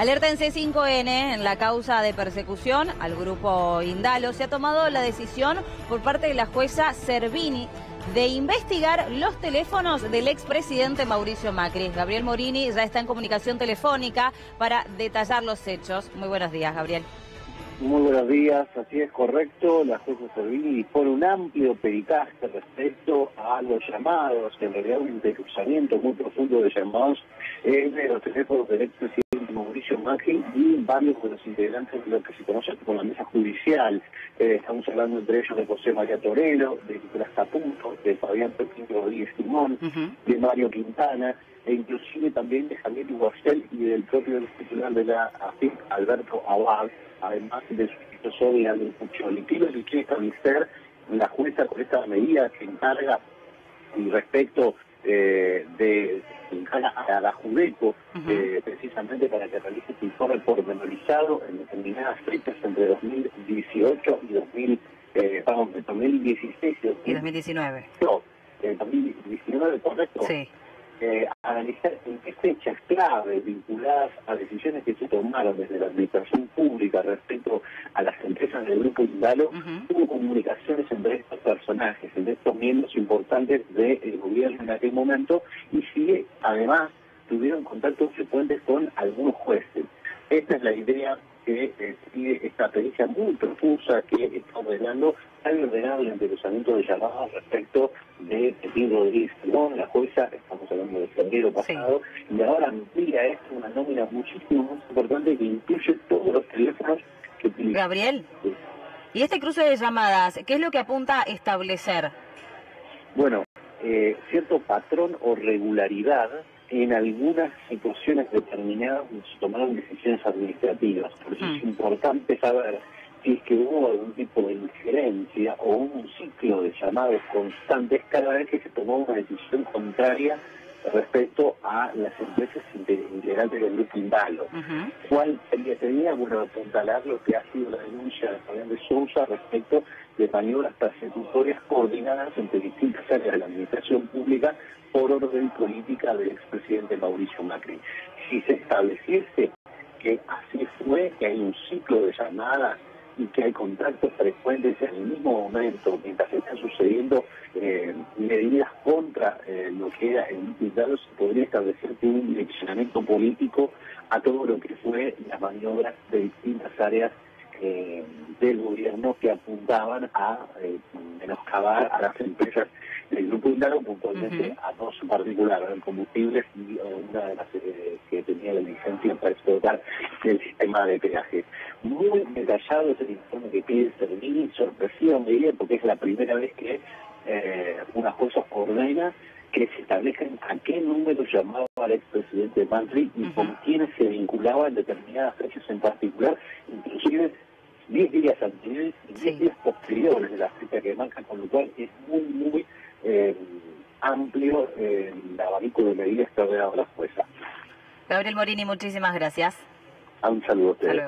Alerta en C5N en la causa de persecución al grupo Indalo. Se ha tomado la decisión por parte de la jueza Servini de investigar los teléfonos del expresidente Mauricio Macri. Gabriel Morini ya está en comunicación telefónica para detallar los hechos. Muy buenos días, Gabriel. Muy buenos días, así es correcto. La jueza Servini dispone un amplio peritaje respecto a los llamados, en realidad un desglosamiento muy profundo de llamados en los teléfonos del expresidente Mauricio Macri y varios de los integrantes de lo que se conoce como la mesa judicial. Eh, estamos hablando entre ellos de José María Torero, de Nicolás Capunto, de Fabián Pepín Rodríguez Timón, de Mario Quintana, e inclusive también de Javier Iguarcel y del propio titular de la AFIP, Alberto Abad, además de su sucesor de Andrés Puccioli. ¿Qué es lo que quiere establecer la jueza con esta medida que encarga y respecto eh, de a la Judeco, eh, precisamente para que realice este informe pormenorizado en determinadas fechas entre 2018 y 2000, eh, perdón, 2016 y 2019. No, 2019, correcto. Sí. Eh, analizar en qué fechas clave vinculadas a decisiones que se tomaron desde la administración pública respecto del grupo Indalo, hubo comunicaciones entre estos personajes, entre estos miembros importantes del gobierno en aquel momento, y si además tuvieron contactos frecuentes con algunos jueces. Esta es la idea que eh, esta pericia muy profusa que está ordenando, hay ordenado el enderezamiento de llamadas respecto de Pepín Rodríguez la jueza, estamos hablando de febrero pasado, y ahora amplía esto una nómina muchísimo más importante que incluye todos los teléfonos que utilizan. Gabriel, ¿y este cruce de llamadas, qué es lo que apunta a establecer? Bueno, eh, cierto patrón o regularidad en algunas situaciones determinadas se tomaron decisiones administrativas. Por eso es mm. importante saber si es que hubo algún tipo de injerencia o un ciclo de llamados constantes cada vez que se tomó una decisión contraria respecto a las empresas integrantes del grupo Indalo. ¿Cuál sería, bueno, apuntalar lo que ha sido la denuncia de Fabián de Sousa respecto de maniobras persecutorias coordinadas entre distintas áreas de la administración pública por orden política del expresidente Mauricio Macri. Si se estableciese que así fue, que hay un ciclo de llamadas y que hay contactos frecuentes en el mismo momento, mientras están sucediendo eh, medidas contra eh, lo que era el invitado, se podría establecer un direccionamiento político a todo lo que fue las maniobras de distintas áreas eh, del gobierno que apuntaban a menoscabar a las empresas Grupo Indaro, puntualmente a dos en particular, el combustibles y una de las que tenía la licencia para explotar el sistema de peaje. Muy detallado es el informe que pide Servini, sorpresivo me porque es la primera vez que eh, una jueza ordena que se establezcan a qué número llamaba al expresidente Macri y con quiénes se vinculaba en determinadas fechas en particular, inclusive 10 días y 10 días posteriores de la fecha que marca, con lo cual es muy, muy eh, amplio eh, el abanico de medidas que ha dado la jueza. Gabriel Morini, muchísimas gracias. un saludo a ustedes.